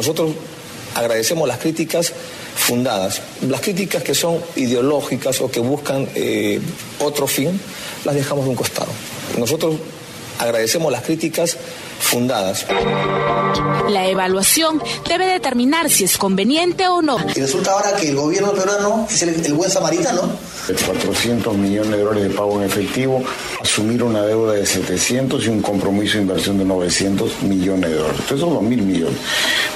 Nosotros agradecemos las críticas fundadas. Las críticas que son ideológicas o que buscan eh, otro fin, las dejamos de un costado. Nosotros agradecemos las críticas fundadas. La evaluación debe determinar si es conveniente o no. Y resulta ahora que el gobierno peruano es el, buen samaritano. 400 millones de dólares de pago en efectivo, asumir una deuda de 700 y un compromiso de inversión de 900 millones de dólares. Entonces son los mil millones.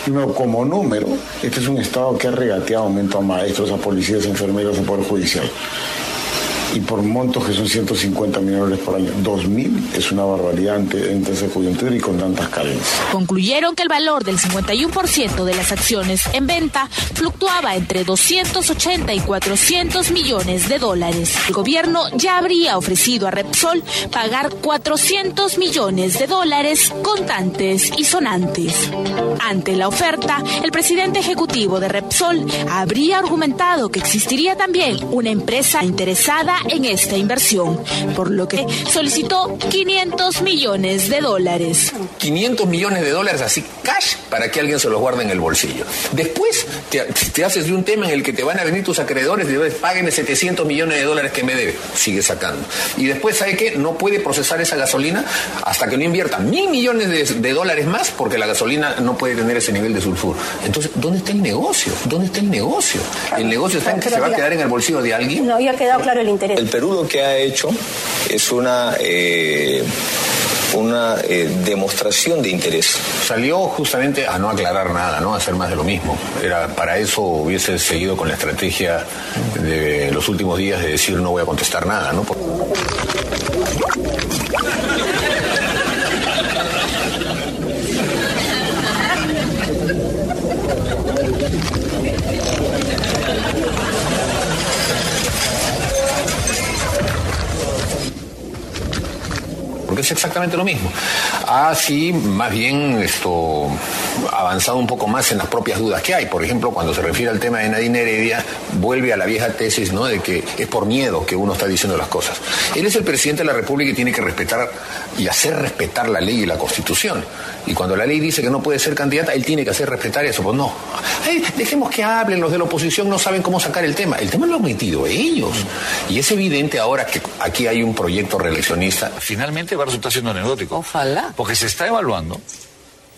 Primero, como número, este es un Estado que ha regateado aumento a maestros, a policías, a enfermeros, a Poder Judicial y por montos que son 150 millones por año. 2.000 es una barbaridad entre esa coyuntura y con tantas carencias. Concluyeron que el valor del 51% de las acciones en venta fluctuaba entre 280 y 400 millones de dólares. El gobierno ya habría ofrecido a Repsol pagar 400 millones de dólares contantes y sonantes. Ante la oferta, el presidente ejecutivo de Repsol habría argumentado que existiría también una empresa interesada en esta inversión, por lo que solicitó 500 millones de dólares. 500 millones de dólares así cash para que alguien se los guarde en el bolsillo. Después te, haces de un tema en el que te van a venir tus acreedores y dices, paguen 700 millones de dólares que me debe. Sigue sacando. Y después, ¿sabe qué? No puede procesar esa gasolina hasta que no invierta mil millones de, dólares más porque la gasolina no puede tener ese nivel de sulfuro. Entonces, ¿dónde está el negocio? ¿Dónde está el negocio? El negocio está en que se va a quedar en el bolsillo de alguien. No, ya ha quedado claro el interés. El Perú lo que ha hecho es una... Eh, una eh, demostración de interés. Salió justamente a no aclarar nada, ¿no? A hacer más de lo mismo. Era para eso hubiese seguido con la estrategia de los últimos días de decir no voy a contestar nada, ¿no? Porque es exactamente lo mismo. Ha sí, más bien esto avanzado un poco más en las propias dudas que hay. Por ejemplo, cuando se refiere al tema de Nadine Heredia, vuelve a la vieja tesis ¿no? de que es por miedo que uno está diciendo las cosas. Él es el presidente de la República y tiene que respetar y hacer respetar la ley y la Constitución. Y cuando la ley dice que no puede ser candidata, él tiene que hacer respetar eso. Pues no. dejemos que hablen, los de la oposición no saben cómo sacar el tema. El tema lo han metido ellos. Y es evidente ahora que aquí hay un proyecto reeleccionista. Finalmente va a resultar siendo anecdótico. Ojalá. Porque se está evaluando.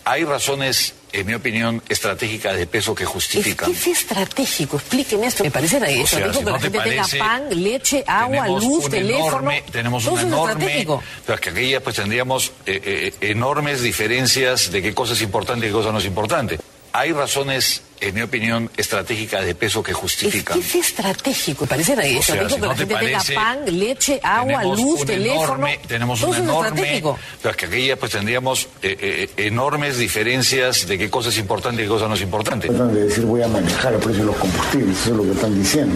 Hay razones en mi opinión, estratégicas de peso que justifican. ¿Qué es estratégico? Explíquenme esto. Me parece estratégico que la gente tenga pan, leche, agua, luz, teléfono. tenemos un enorme. Pero es que aquí ya pues tendríamos eh, eh, enormes diferencias de qué cosa es importante y qué cosa no es importante. Hay razones en mi opinión, estratégicas de peso que justifican. ¿Qué es estratégico? Parece estratégico que la gente tenga pan, leche, agua, luz, teléfono. tenemos un enorme. Pero es que aquí ya pues tendríamos eh, eh, enormes diferencias de qué cosa es importante y qué cosa no es importante. Tratan de decir voy a manejar el precio de los combustibles, eso es lo que están diciendo.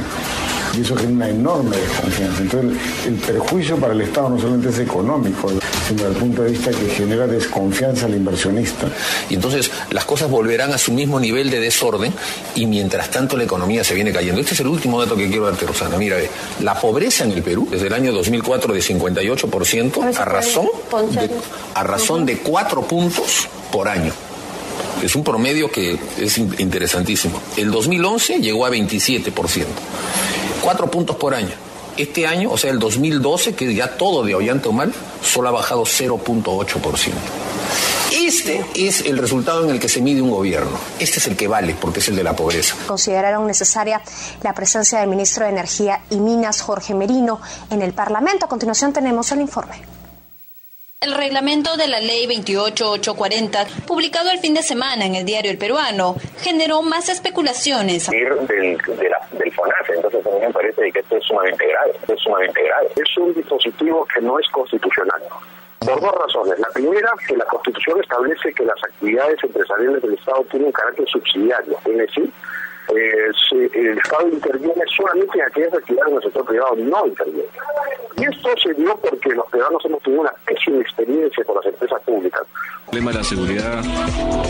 Y eso genera una enorme desconfianza. Entonces, el perjuicio para el Estado no solamente es económico, sino desde el punto de vista que genera desconfianza al inversionista. Y entonces las cosas volverán a su mismo nivel de desorden y mientras tanto la economía se viene cayendo. Este es el último dato que quiero darte, Rosana. Mira, la pobreza en el Perú desde el año 2004 de 58% a razón de, a razón de 4 puntos por año. Es un promedio que es interesantísimo. El 2011 llegó a 27%. 4 puntos por año. Este año, o sea, el 2012, que ya todo de Ollanta o mal, solo ha bajado 0.8%. Este es el resultado en el que se mide un gobierno. Este es el que vale, porque es el de la pobreza. Consideraron necesaria la presencia del ministro de Energía y Minas, Jorge Merino, en el Parlamento. A continuación tenemos el informe. El reglamento de la ley 28840, publicado el fin de semana en el diario El Peruano, generó más especulaciones. Del, del entonces a mí me parece que esto es sumamente grave, es sumamente grave. Es un dispositivo que no es constitucional. Por dos razones. La primera, que la Constitución establece que las actividades empresariales del Estado tienen un carácter subsidiario, es decir, eh, el Estado interviene solamente en aquellas actividades del sector privado no interviene. Y esto se dio porque los ciudadanos hemos tenido una pésima experiencia con las empresas públicas. El problema de la seguridad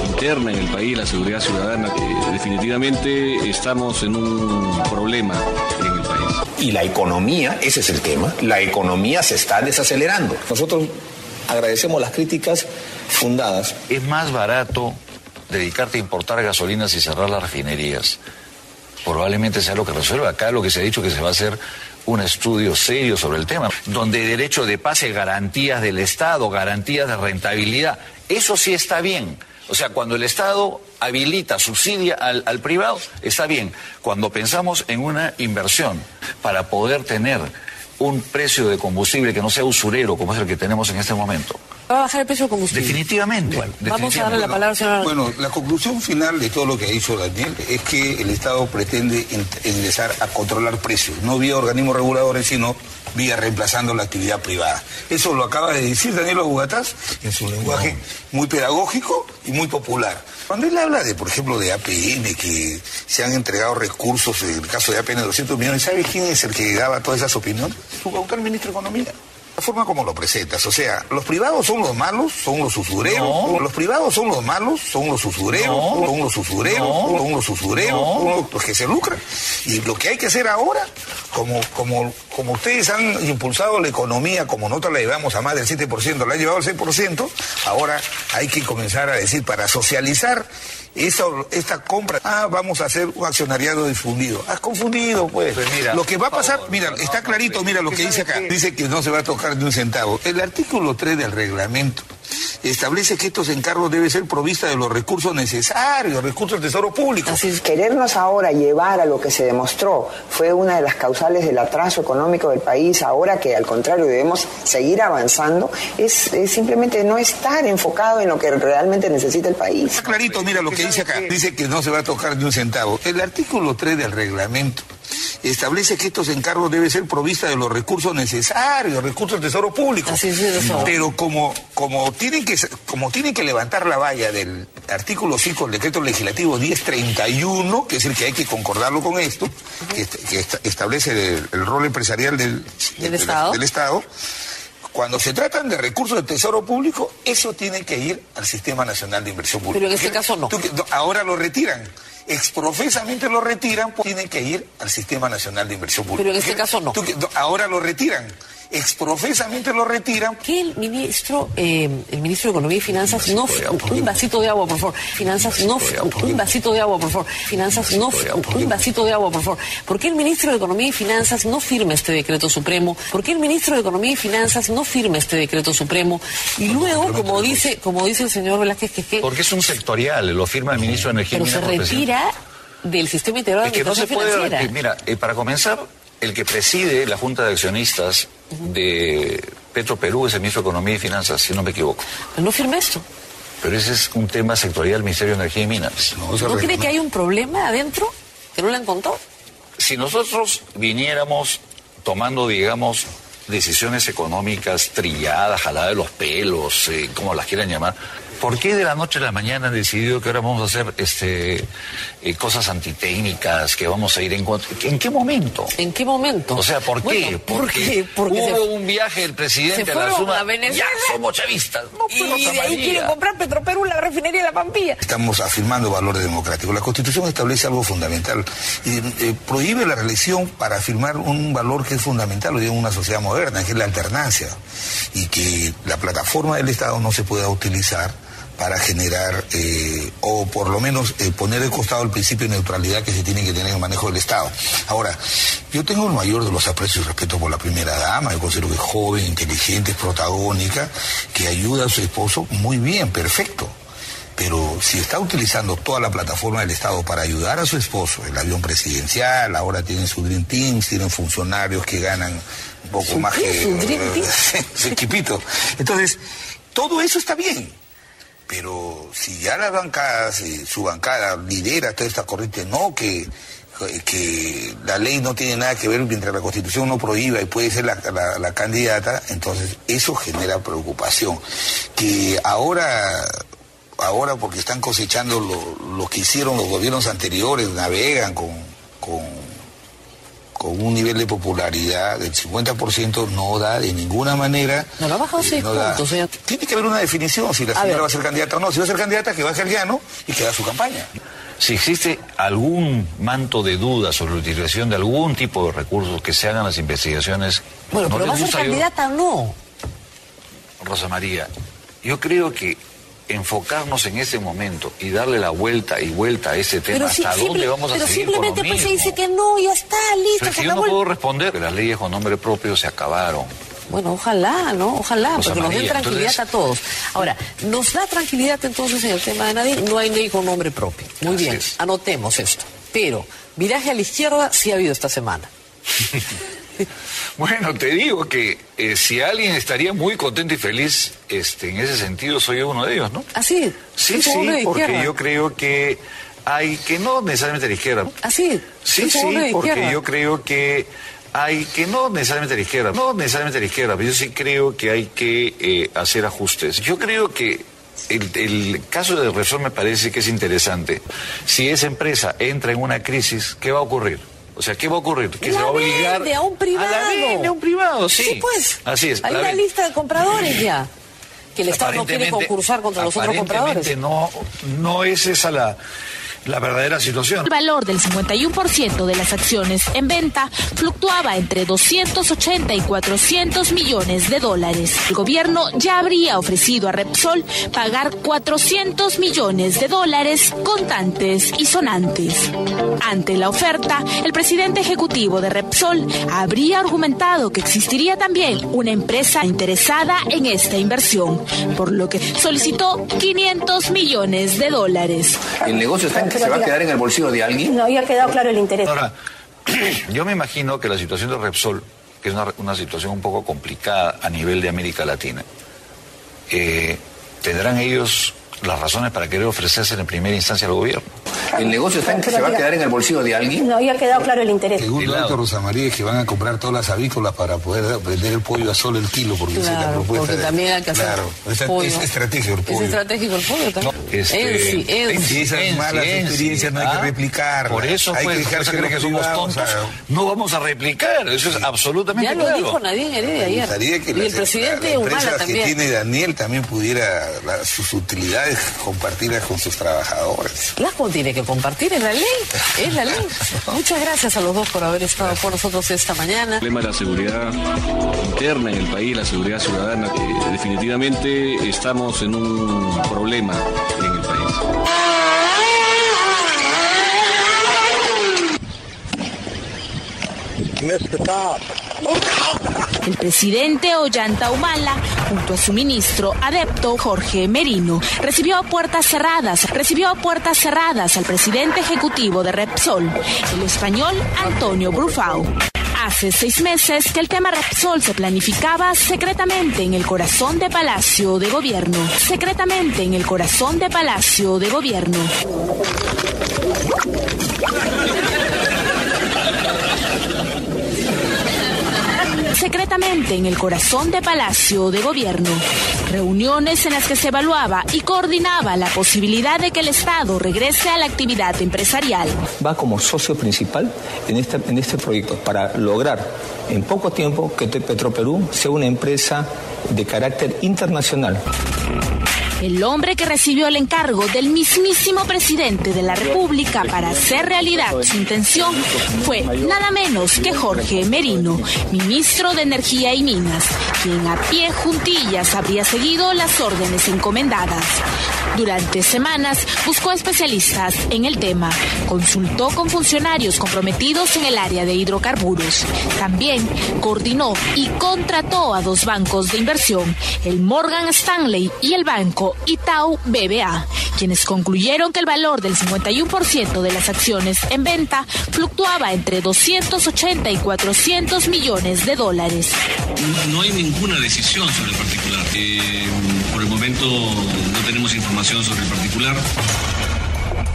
interna en el país, la seguridad ciudadana, que definitivamente estamos en un problema en el país. Y la economía, ese es el tema, la economía se está desacelerando. Nosotros agradecemos las críticas fundadas. Es más barato dedicarte a importar gasolinas y cerrar las refinerías probablemente sea lo que resuelva. Acá lo que se ha dicho que se va a hacer un estudio serio sobre el tema, donde derecho de pase, garantías del Estado, garantías de rentabilidad. Eso sí está bien. O sea, cuando el Estado habilita, subsidia al, al privado, está bien. Cuando pensamos en una inversión para poder tener un precio de combustible que no sea usurero como es el que tenemos en este momento, va a bajar el precio del combustible. Definitivamente. Vamos a darle la palabra, señora. Bueno, la conclusión final de todo lo que ha dicho Daniel es que el Estado pretende empezar a controlar precios, no vía organismos reguladores, sino vía reemplazando la actividad privada. Eso lo acaba de decir Daniel Abugatás en su lenguaje muy pedagógico y muy popular. Cuando él habla de, por ejemplo, de APN, que se han entregado recursos, en el caso de APN, 200 millones, ¿sabe quién es el que daba todas esas opiniones? Su autor ministro de Economía la forma como lo presentas. O sea, los privados son los malos, son los usureros. Los privados son los malos, son los usureros. Son los usureros, son los usureros, los que se lucran. Y lo que hay que hacer ahora, como, como, como ustedes han impulsado la economía, como nosotros la llevamos a más del 7%, la han llevado al 6%, ahora hay que comenzar a decir, para socializar esta compra, ah, vamos a hacer un accionariado difundido. Has confundido, pues. pues mira, lo que va a pasar, mira, está clarito, mira lo que dice acá. Dice que no se va a tocar ni un centavo. El artículo 3 del reglamento establece que estos encargos deben ser provistas de los recursos necesarios, recursos del Tesoro Público. Así es, querernos ahora llevar a lo que se demostró fue una de las causales del atraso económico del país, ahora que al contrario debemos seguir avanzando, es, simplemente no estar enfocado en lo que realmente necesita el país. Está clarito, mira lo que dice acá. Dice que no se va a tocar ni un centavo. El artículo 3 del reglamento establece que estos encargos deben ser provistas de los recursos necesarios, recursos del Tesoro Público. Pero como, como, tienen que, como tienen que levantar la valla del artículo 5 del decreto legislativo 1031, que es el que hay que concordarlo con esto, que, establece el, rol empresarial del, Estado? del Estado, cuando se tratan de recursos del Tesoro Público, eso tiene que ir al Sistema Nacional de Inversión Pública. Pero en este caso no. ahora lo retiran exprofesamente lo retiran, pues tienen que ir al Sistema Nacional de Inversión Pública. Pero en este caso no. ahora lo retiran exprofesamente lo retiran. Que el ministro, eh, el ministro de Economía y Finanzas no un vasito de agua, por favor. Finanzas no un vasito de agua, por favor. Finanzas no un vasito de agua, por favor. ¿Por qué el ministro de Economía y Finanzas no firma este decreto supremo? ¿Por qué el ministro de Economía y Finanzas no firma este decreto supremo? Y luego, como dice, como dice el señor Velázquez, que, porque es un sectorial, lo firma el ministro de Energía. Pero se retira del sistema integrado de es que no se puede, Mira, eh, para comenzar, el que preside la Junta de Accionistas de Petro Perú es el ministro de Economía y Finanzas, si no me equivoco. Pero no firme esto. Pero ese es un tema sectorial del Ministerio de Energía y Minas. ¿No, cree que hay un problema adentro que no le han contado? Si nosotros viniéramos tomando, digamos, decisiones económicas trilladas, jaladas de los pelos, eh, como las quieran llamar, ¿Por qué de la noche a la mañana han decidido que ahora vamos a hacer este, eh, cosas antitécnicas, que vamos a ir en contra? ¿En qué momento? ¿En qué momento? O sea, ¿por qué? Porque, hubo un viaje del presidente a la suma. ya somos chavistas. No y de ahí quieren comprar Petroperú, la refinería de La Pampilla. Estamos afirmando valores democráticos. La Constitución establece algo fundamental y eh, prohíbe la reelección para afirmar un valor que es fundamental hoy en una sociedad moderna, que es la alternancia y que la plataforma del Estado no se pueda utilizar para generar, eh, o por lo menos eh, poner de costado el principio de neutralidad que se tiene que tener en el manejo del Estado. Ahora, yo tengo el mayor de los aprecios y respeto por la primera dama, yo considero que es joven, inteligente, es protagónica, que ayuda a su esposo muy bien, perfecto. Pero si está utilizando toda la plataforma del Estado para ayudar a su esposo, el avión presidencial, ahora tienen su Dream Team, tienen funcionarios que ganan un poco más que... su equipito. Entonces, todo eso está bien pero si ya la bancada, su bancada lidera toda esta corriente, no que, que la ley no tiene nada que ver mientras la constitución no prohíba y puede ser la, candidata, entonces eso genera preocupación. Que ahora ahora porque están cosechando lo, que hicieron los gobiernos anteriores, navegan con un nivel de popularidad del 50% no da de ninguna manera. No lo ha bajado seis puntos, Tiene que haber una definición si la señora va a ser candidata o no. Si va a ser candidata, que baje el llano y que haga su campaña. Si existe algún manto de duda sobre la utilización de algún tipo de recursos que se hagan las investigaciones. Bueno, pero va a ser candidata o no. Rosa María, yo creo que enfocarnos en ese momento y darle la vuelta y vuelta a ese tema, ¿hasta dónde vamos a pero seguir simplemente con lo pues se mismo? dice que no, ya está, listo. Pero se que yo no acabó puedo responder que las leyes con nombre propio se acabaron. Bueno, ojalá, ¿no? Ojalá, porque nos den tranquilidad entonces- a todos. Ahora, nos da tranquilidad entonces en el tema de Nadir, no hay ley con nombre propio. Muy bien, anotemos esto. Pero, viraje a la izquierda sí ha habido esta semana. Bueno, te digo que eh, si alguien estaría muy contento y feliz este, en ese sentido, soy uno de ellos, ¿no? ¿Así? Sí, ¿Tipo uno de sí, porque izquierda? yo creo que hay que no necesariamente la izquierda. ¿Así? Sí, ¿Tipo uno de sí, porque izquierda? yo creo que hay que no necesariamente a la izquierda, no necesariamente a la izquierda, pero yo sí creo que hay que eh, hacer ajustes. Yo creo que el, el caso de Repsol me parece que es interesante. Si esa empresa entra en una crisis, ¿qué va a ocurrir? O sea, ¿qué va a ocurrir? Que se va a obligar vende a un privado. a la vende a un privado, sí. pues. Así es. Hay la una vende. lista de compradores ya. Que el Estado no quiere concursar contra los otros compradores. No, no es esa la, la verdadera situación. El valor del 51% de las acciones en venta fluctuaba entre 280 y 400 millones de dólares. El gobierno ya habría ofrecido a Repsol pagar 400 millones de dólares contantes y sonantes. Ante la oferta, el presidente ejecutivo de Repsol habría argumentado que existiría también una empresa interesada en esta inversión, por lo que solicitó 500 millones de dólares. El negocio está en que se va a quedar en el bolsillo de alguien. No había quedado claro el interés. Ahora, yo me imagino que la situación de Repsol, que es una, una situación un poco complicada a nivel de América Latina, eh, tendrán ellos las razones para querer ofrecerse en primera instancia al gobierno. El negocio está en que se va a quedar en el bolsillo de alguien. No había quedado claro el interés. Segundo dato, Rosa María, es que van a comprar todas las avícolas para poder vender el pollo a solo el kilo, porque esa es la Claro, propuesta. porque de- también hay que hacer Claro, pollo. es estratégico el Es pollo. estratégico el pollo también. Este, Ensi, Ensi. Esas malas experiencias no hay que ¿ah? replicarlas. Por eso, hay pues, que ¿usted dejarse cree los que somos privados, tontos? o sea, No vamos a replicar, eso es absolutamente Ya lo claro. dijo Nadine Heredia ayer. que y las- el presidente la- la Humala empresa que también. tiene Daniel también pudiera la- sus utilidades compartirlas con sus trabajadores. Las tiene que compartir, es la ley, es la ley. Muchas gracias a los dos por haber estado con nosotros esta mañana. El problema de la seguridad interna en el país, la seguridad ciudadana, que definitivamente estamos en un problema en el país. El presidente Ollanta Humala, junto a su ministro adepto Jorge Merino, recibió a puertas cerradas, recibió a puertas cerradas al presidente ejecutivo de Repsol, el español Antonio Brufau. Hace seis meses que el tema Repsol se planificaba secretamente en el corazón de Palacio de Gobierno, secretamente en el corazón de Palacio de Gobierno. Secretamente en el corazón de Palacio de Gobierno. Reuniones en las que se evaluaba y coordinaba la posibilidad de que el Estado regrese a la actividad empresarial. va como socio principal en este, en este proyecto para lograr en poco tiempo que Petroperú sea una empresa de carácter internacional. El hombre que recibió el encargo del mismísimo presidente de la República para hacer realidad su intención fue nada menos que Jorge Merino, ministro de Energía y Minas, quien a pie juntillas habría seguido las órdenes encomendadas. Durante semanas buscó especialistas en el tema, consultó con funcionarios comprometidos en el área de hidrocarburos. También coordinó y contrató a dos bancos de inversión, el Morgan Stanley y el banco Itaú BBA, quienes concluyeron que el valor del 51% de las acciones en venta fluctuaba entre 280 y 400 millones de dólares. No hay ninguna decisión sobre el particular. Eh, por el momento no tenemos información sobre el particular.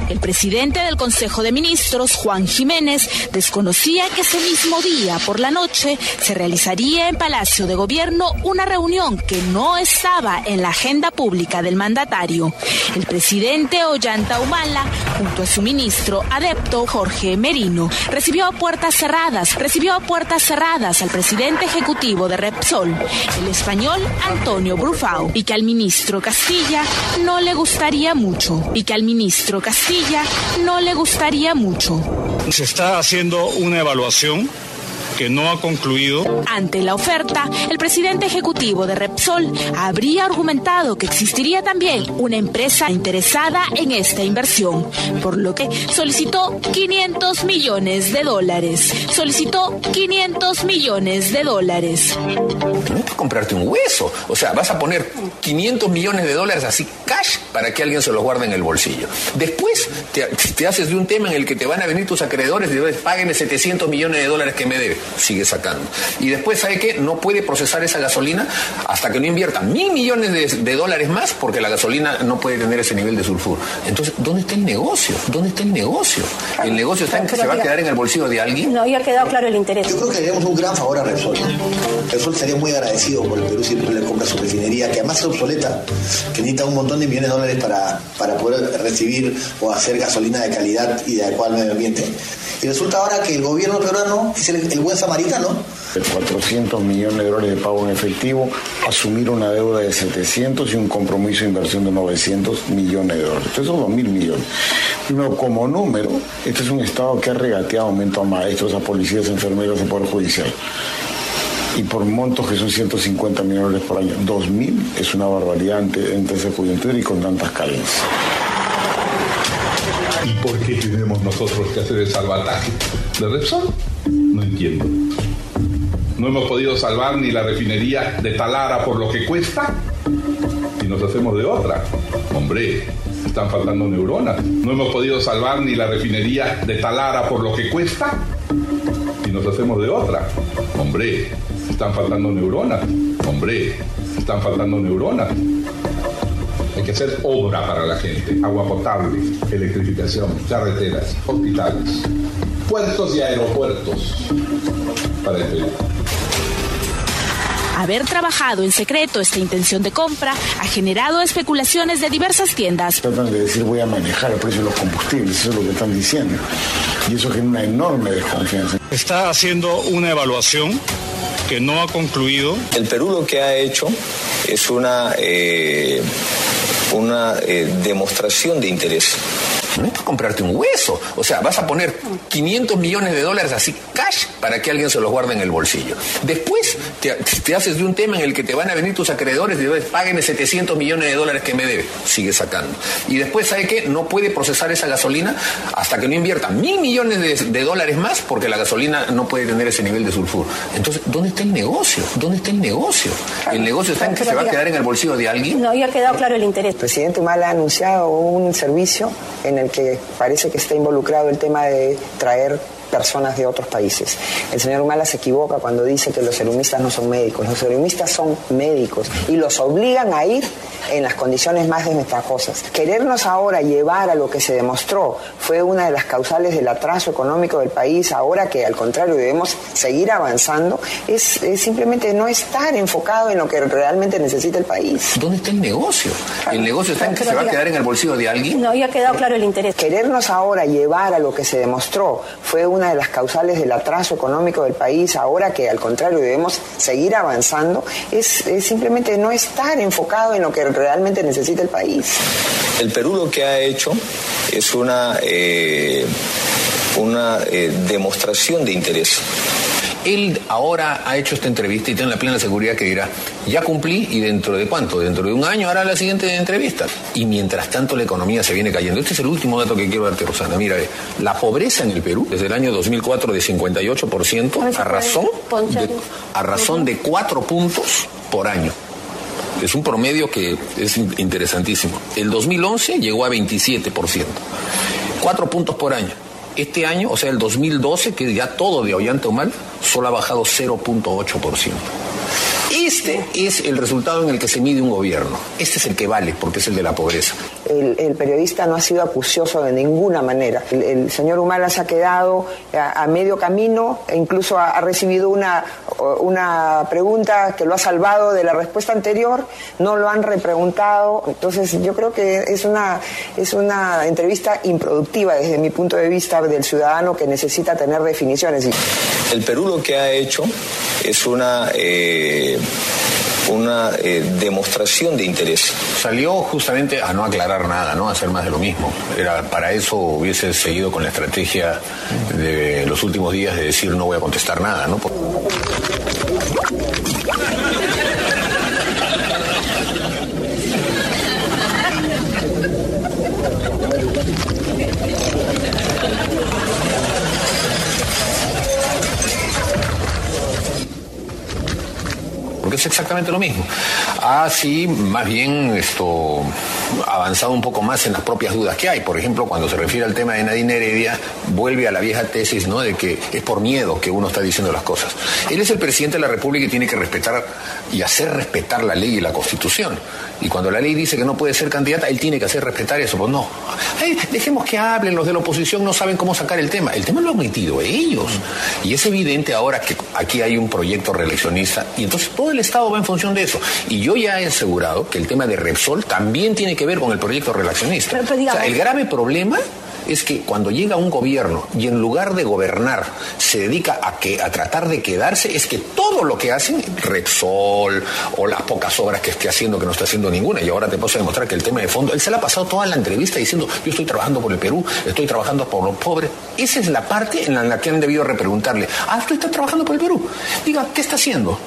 El presidente del Consejo de Ministros, Juan Jiménez, desconocía que ese mismo día por la noche se realizaría en Palacio de Gobierno una reunión que no estaba en la agenda pública del mandatario. El presidente Ollanta Humala, junto a su ministro adepto Jorge Merino, recibió a puertas cerradas, recibió a puertas cerradas al presidente ejecutivo de Repsol, el español Antonio Brufau, y que al ministro Castilla no le gustaría mucho, y que al ministro Castilla no le gustaría mucho. Se está haciendo una evaluación que no ha concluido. Ante la oferta, el presidente ejecutivo de Repsol habría argumentado que existiría también una empresa interesada en esta inversión, por lo que solicitó 500 millones de dólares. Solicitó 500 millones de dólares. No es comprarte un hueso. O sea, vas a poner 500 millones de dólares así cash para que alguien se los guarde en el bolsillo. Después te, haces de un tema en el que te van a venir tus acreedores y dices, paguen 700 millones de dólares que me debe. Sigue sacando. Y después, ¿sabe qué? No puede procesar esa gasolina hasta que no invierta mil millones de, dólares más porque la gasolina no puede tener ese nivel de sulfuro. Entonces, ¿dónde está el negocio? ¿Dónde está el negocio? ¿El negocio está en que se va a quedar en el bolsillo de alguien? No había quedado claro el interés. Yo creo que haríamos un gran favor a Repsol. Repsol estaría muy agradecido por el Perú si le compra su refinería, que además es obsoleta, que necesita un montón de millones de dólares para, para poder recibir o hacer gasolina de calidad y de adecuado al medio ambiente. Y resulta ahora que el gobierno peruano es el, buen samaritano. 400 millones de dólares de pago en efectivo, asumir una deuda de 700 y un compromiso de inversión de 900 millones de dólares. Estos son 2 mil millones. Primero, como número, este es un Estado que ha regateado aumento a maestros, a policías, enfermeros, a Poder Judicial y por montos que son 150 millones por año. 2.000 es una barbaridad entre esa coyuntura y con tantas cadenas. ¿Y por qué tenemos nosotros que hacer el salvataje de Repsol? No entiendo. No hemos podido salvar ni la refinería de Talara por lo que cuesta y nos hacemos de otra. Hombre, están faltando neuronas. No hemos podido salvar ni la refinería de Talara por lo que cuesta y nos hacemos de otra. Hombre, están faltando neuronas. Hombre, están faltando neuronas. Hay que hacer obra para la gente, agua potable, electrificación, carreteras, hospitales, puertos y aeropuertos para el Perú. Haber trabajado en secreto esta intención de compra ha generado especulaciones de diversas tiendas. Tratan de decir voy a manejar el precio de los combustibles, eso es lo que están diciendo. Y eso genera una enorme desconfianza. Está haciendo una evaluación que no ha concluido. El Perú lo que ha hecho es una eh, una eh, demostración de interés. No es comprarte un hueso. O sea, vas a poner 500 millones de dólares así cash para que alguien se los guarde en el bolsillo. Después te, haces de un tema en el que te van a venir tus acreedores y dices, paguen 700 millones de dólares que me debe. Sigue sacando. Y después, ¿sabe qué? No puede procesar esa gasolina hasta que no invierta mil millones de, de dólares más porque la gasolina no puede tener ese nivel de sulfuro. Entonces, ¿dónde está el negocio? ¿Dónde está el negocio? ¿El negocio está en que se va a quedar en el bolsillo de alguien? No había quedado claro el interés. El presidente Humala ha anunciado un servicio en el que parece que está involucrado el tema de traer personas de otros países. El señor Humala se equivoca cuando dice que los serumistas no son médicos. Los serumistas son médicos y los obligan a ir en las condiciones más desventajosas. Querernos ahora llevar a lo que se demostró fue una de las causales del atraso económico del país, ahora que al contrario debemos seguir avanzando, es, simplemente no estar enfocado en lo que realmente necesita el país. ¿Dónde está el negocio? ¿El negocio está en que se va a quedar en el bolsillo de alguien? No había quedado claro el interés. Querernos ahora llevar a lo que se demostró fue una de las causales del atraso económico del país, ahora que al contrario debemos seguir avanzando, es, simplemente no estar enfocado en lo que realmente necesita el país. El Perú lo que ha hecho es una, eh, una eh, demostración de interés. Él ahora ha hecho esta entrevista y tiene la plena seguridad que dirá, ya cumplí y dentro de cuánto, dentro de un año hará la siguiente entrevista. Y mientras tanto la economía se viene cayendo. Este es el último dato que quiero darte, Rosana. Mira, la pobreza en el Perú desde el año 2004 de 58% a razón, de, a razón de 4 puntos por año. Es un promedio que es interesantísimo. El 2011 llegó a 27%. 4 puntos por año. Este año, o sea, el 2012, que ya todo de Ollanta Humala, solo ha bajado 0.8%. Este es el resultado en el que se mide un gobierno. Este es el que vale, porque es el de la pobreza. El, periodista no ha sido acucioso de ninguna manera. El, señor Humala se ha quedado a, medio camino e incluso ha, recibido una, una pregunta que lo ha salvado de la respuesta anterior, no lo han repreguntado. Entonces yo creo que es una, es una entrevista improductiva desde mi punto de vista del ciudadano que necesita tener definiciones. El Perú lo que ha hecho es una... Eh, una eh, demostración de interés. Salió justamente a no aclarar nada, ¿no? A hacer más de lo mismo. Era, para eso hubiese seguido con la estrategia de los últimos días de decir no voy a contestar nada, ¿no? Porque es exactamente lo mismo. Ha sí, más bien esto avanzado un poco más en las propias dudas que hay. Por ejemplo, cuando se refiere al tema de Nadine Heredia, vuelve a la vieja tesis ¿no? de que es por miedo que uno está diciendo las cosas. Él es el presidente de la República y tiene que respetar y hacer respetar la ley y la Constitución. Y cuando la ley dice que no puede ser candidata, él tiene que hacer respetar eso. Pues no. dejemos que hablen, los de la oposición no saben cómo sacar el tema. El tema lo han metido ellos. Y es evidente ahora que aquí hay un proyecto reeleccionista y entonces todo el Estado va en función de eso. Y yo ya he asegurado que el tema de Repsol también tiene que ver con el proyecto relacionista. o sea, el grave problema es que cuando llega un gobierno y en lugar de gobernar se dedica a, que, a tratar de quedarse, es que todo lo que hacen, Repsol o las pocas obras que esté haciendo, que no está haciendo ninguna, y ahora te puedo demostrar que el tema de fondo, él se le ha pasado toda la entrevista diciendo, yo estoy trabajando por el Perú, estoy trabajando por los pobres. Esa es la parte en la que han debido repreguntarle, ah, tú estás trabajando por el Perú. Diga, ¿qué está haciendo?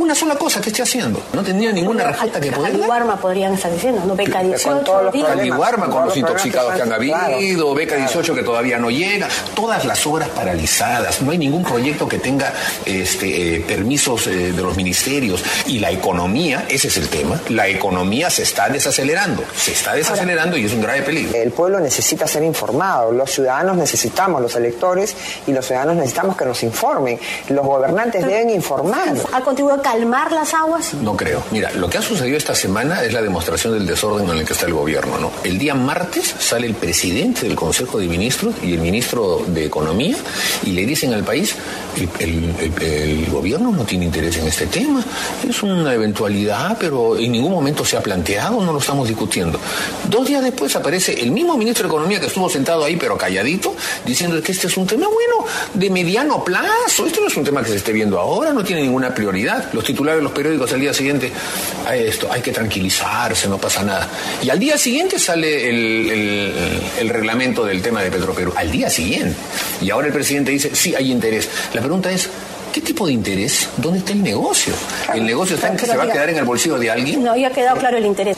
Una sola cosa que esté haciendo. No tendría ninguna respuesta que poder dar. podrían estar diciendo, ¿no? Beca 18. Con, con los intoxicados que han habido, Beca 18 que todavía no llega, todas las obras paralizadas, no hay ningún proyecto que tenga este, eh, permisos eh, de los ministerios y la economía, ese es el tema, la economía se está desacelerando, se está desacelerando y es un grave peligro. El pueblo necesita ser informado, los ciudadanos necesitamos, los electores y los ciudadanos necesitamos que nos informen, los gobernantes deben informar. Ha contribuido calmar las aguas? No creo. Mira, lo que ha sucedido esta semana es la demostración del desorden en el que está el gobierno. ¿no? El día martes sale el presidente del Consejo de Ministros y el ministro de Economía y le dicen al país, el, gobierno no tiene interés en este tema, es una eventualidad, pero en ningún momento se ha planteado, no lo estamos discutiendo. Dos días después aparece el mismo ministro de Economía que estuvo sentado ahí, pero calladito, diciendo que este es un tema, bueno, de mediano plazo, esto no es un tema que se esté viendo ahora, no tiene ninguna prioridad los titulares de los periódicos al día siguiente, a esto, hay que tranquilizarse, no pasa nada. Y al día siguiente sale el, reglamento del tema de Petroperú, al día siguiente. Y ahora el presidente dice, sí, hay interés. La pregunta es, ¿Qué tipo de interés? ¿Dónde está el negocio? ¿El negocio está en que se va a quedar en el bolsillo de alguien? No, ya ha quedado claro el interés.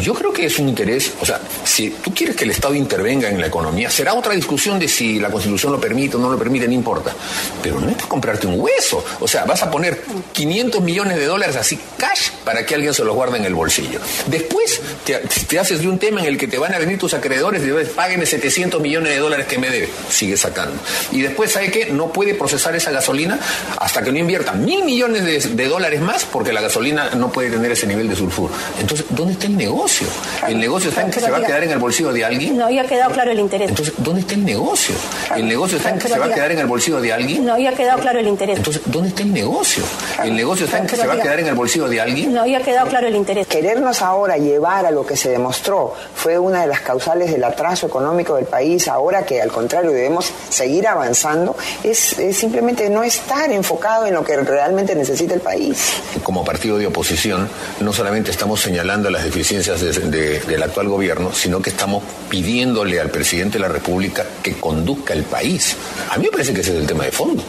Yo creo que es un interés, o sea, si tú quieres que el Estado intervenga en la economía, será otra discusión de si la Constitución lo permite o no lo permite, no importa. Pero no es comprarte un hueso. O sea, vas a poner 500 millones de dólares así cash para que alguien se los guarde en el bolsillo. Después te, haces de un tema en el que te van a venir tus acreedores y dices, páguenme 700 millones de dólares que me debe. Sigue sacando. Y después, ¿sabe qué? No puede procesar esa gasolina hasta que no invierta mil millones de, de dólares más porque la gasolina no puede tener ese nivel de sulfuro. Entonces, ¿dónde está el negocio? Negocio. El negocio está en que se va a quedar en el bolsillo de alguien. No, ya ha quedado claro el interés. Entonces, ¿dónde está el negocio? El negocio está en que se va a quedar en el bolsillo de alguien. No, ya ha quedado claro el interés. Entonces, ¿dónde está el negocio? El negocio está en que se va a quedar en el bolsillo de alguien. No, ya ha quedado claro el interés. Querernos ahora llevar a lo que se demostró fue una de las causales del atraso económico del país, ahora que al contrario debemos seguir avanzando, es, es simplemente no estar enfocado en lo que realmente necesita el país. Como partido de oposición, no solamente estamos señalando las deficiencias de, de, del actual gobierno, sino que estamos pidiéndole al presidente de la República que conduzca el país. A mí me parece que ese es el tema de fondo.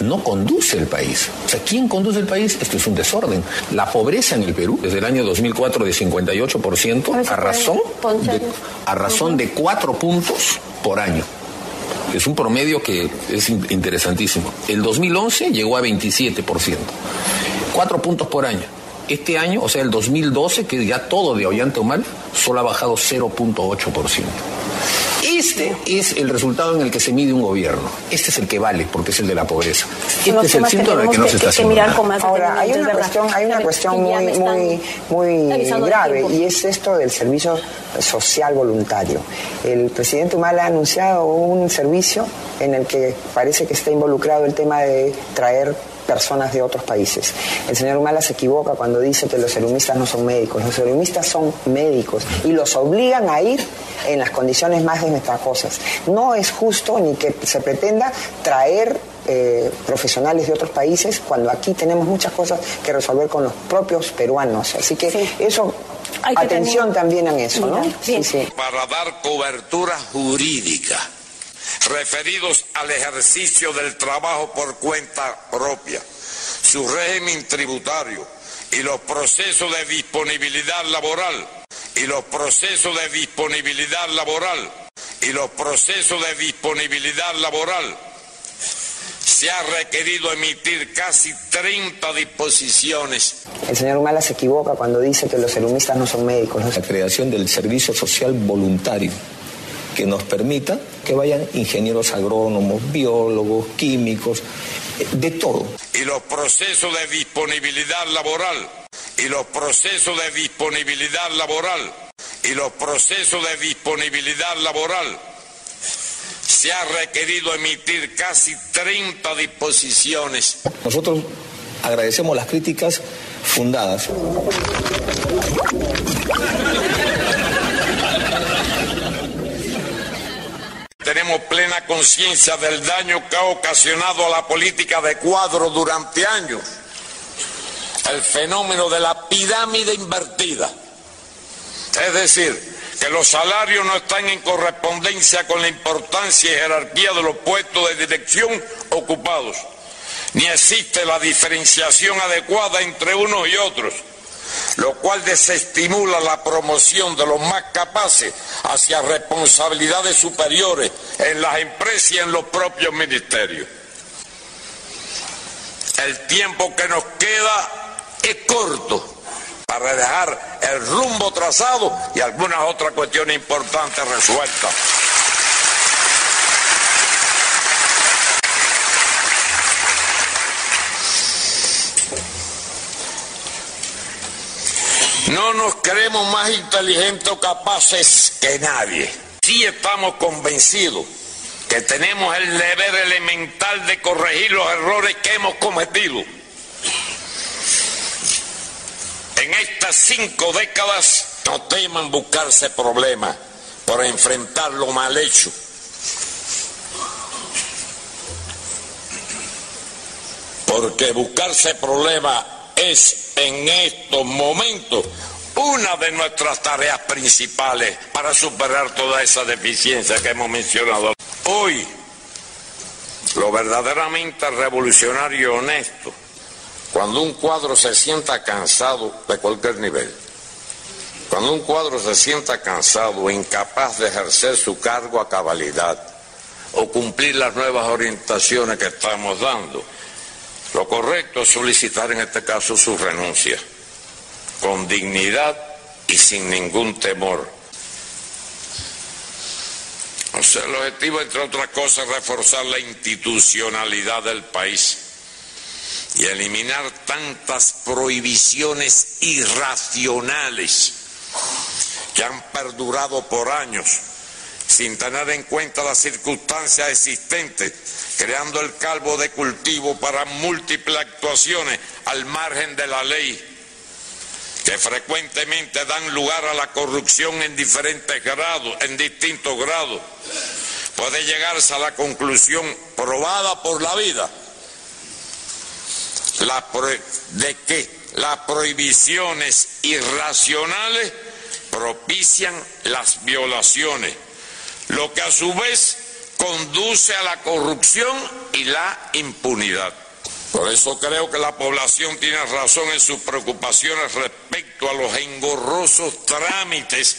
No conduce el país. O sea, ¿quién conduce el país? Esto es un desorden. La pobreza en el Perú, desde el año 2004 de 58%, a razón de, a razón de cuatro puntos por año. Es un promedio que es interesantísimo. El 2011 llegó a 27%. Cuatro puntos por año. Este año, o sea, el 2012, que ya todo de Ollanta mal, solo ha bajado 0.8%. Este es el resultado en el que se mide un gobierno. Este es el que vale, porque es el de la pobreza. Este es el síntoma de que no se está haciendo Ahora, hay una cuestión, hay una cuestión muy, muy, muy grave y es esto del servicio social voluntario. El presidente Humala ha anunciado un servicio en el que parece que está involucrado el tema de traer personas de otros países. El señor Humala se equivoca cuando dice que los serumistas no son médicos. Los serumistas son médicos y los obligan a ir en las condiciones más desventajosas. No es justo ni que se pretenda traer eh, profesionales de otros países cuando aquí tenemos muchas cosas que resolver con los propios peruanos. Así que eso, atención también en eso, ¿no? Sí, sí. Para dar cobertura jurídica referidos al ejercicio del trabajo por cuenta propia, su régimen tributario y los procesos de disponibilidad laboral y los procesos de disponibilidad laboral y los procesos de disponibilidad laboral se ha requerido emitir casi 30 disposiciones. El señor Humala se equivoca cuando dice que los elumistas no son médicos. La creación del servicio social voluntario que nos permita que vayan ingenieros agrónomos, biólogos, químicos, de todo. Y los procesos de disponibilidad laboral, y los procesos de disponibilidad laboral, y los procesos de disponibilidad laboral se ha requerido emitir casi 30 disposiciones. Nosotros agradecemos las críticas fundadas. Tenemos plena conciencia del daño que ha ocasionado a la política de cuadro durante años el fenómeno de la pirámide invertida. Es decir, que los salarios no están en correspondencia con la importancia y jerarquía de los puestos de dirección ocupados, ni existe la diferenciación adecuada entre unos y otros, lo cual desestimula la promoción de los más capaces hacia responsabilidades superiores en las empresas y en los propios ministerios. El tiempo que nos queda es corto para dejar el rumbo trazado y algunas otras cuestiones importantes resueltas. No nos creemos más inteligentes o capaces que nadie. Sí estamos convencidos que tenemos el deber elemental de corregir los errores que hemos cometido en estas cinco décadas no teman buscarse problemas por enfrentar lo mal hecho. Porque buscarse problemas es en estos momentos una de nuestras tareas principales para superar toda esa deficiencia que hemos mencionado. Hoy, lo verdaderamente revolucionario y honesto cuando un cuadro se sienta cansado de cualquier nivel, cuando un cuadro se sienta cansado e incapaz de ejercer su cargo a cabalidad o cumplir las nuevas orientaciones que estamos dando, lo correcto es solicitar en este caso su renuncia, con dignidad y sin ningún temor. O sea, el objetivo, entre otras cosas, es reforzar la institucionalidad del país y eliminar tantas prohibiciones irracionales que han perdurado por años sin tener en cuenta las circunstancias existentes, creando el calvo de cultivo para múltiples actuaciones al margen de la ley, que frecuentemente dan lugar a la corrupción en diferentes grados, en distintos grados. Puede llegarse a la conclusión probada por la vida de que las prohibiciones irracionales propician las violaciones, lo que a su vez conduce a la corrupción y la impunidad. Por eso creo que la población tiene razón en sus preocupaciones respecto a los engorrosos trámites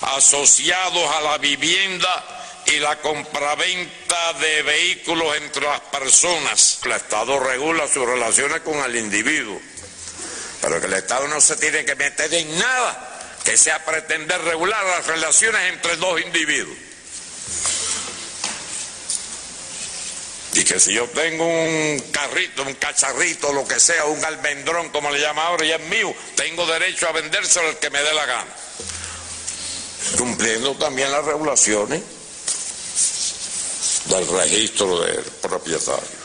asociados a la vivienda y la compraventa de vehículos entre las personas. El Estado regula sus relaciones con el individuo, pero que el Estado no se tiene que meter en nada que sea pretender regular las relaciones entre dos individuos. Y que si yo tengo un carrito, un cacharrito, lo que sea, un almendrón, como le llama ahora, y es mío, tengo derecho a vendérselo al que me dé la gana. Cumpliendo también las regulaciones del registro del propietario.